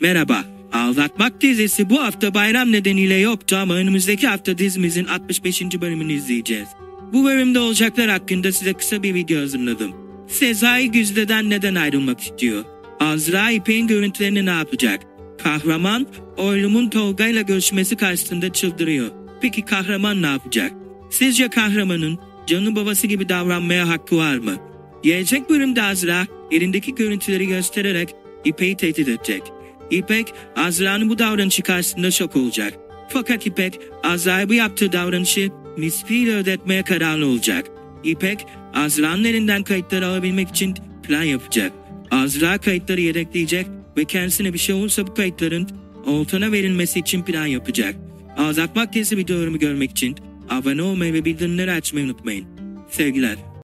Merhaba. Aldatmak dizisi bu hafta bayram nedeniyle yoktu ama önümüzdeki hafta dizimizin 65. bölümünü izleyeceğiz. Bu bölümde olacaklar hakkında size kısa bir video hazırladım. Sezai Güzde'den neden ayrılmak istiyor? Azra İpek'in görüntülerini ne yapacak? Kahraman, oylumun Tolga ile görüşmesi karşısında çıldırıyor. Peki kahraman ne yapacak? Sizce kahramanın canı babası gibi davranmaya hakkı var mı? Gelecek bölümde Azra elindeki görüntüleri göstererek İpek'i tehdit edecek. İpek, Azra'nın bu davranışı karşısında şok olacak. Fakat İpek, Azra'ya bu yaptığı davranışı misliyle ödetmeye kararlı olacak. İpek, Azra'nın elinden kayıtları alabilmek için plan yapacak. Azra kayıtları yedekleyecek ve kendisine bir şey olursa bu kayıtların Oltan'a verilmesi için plan yapacak. Aldatmak kesi videolarımı görmek için abone olmayı ve bildirimleri açmayı unutmayın. Sevgiler.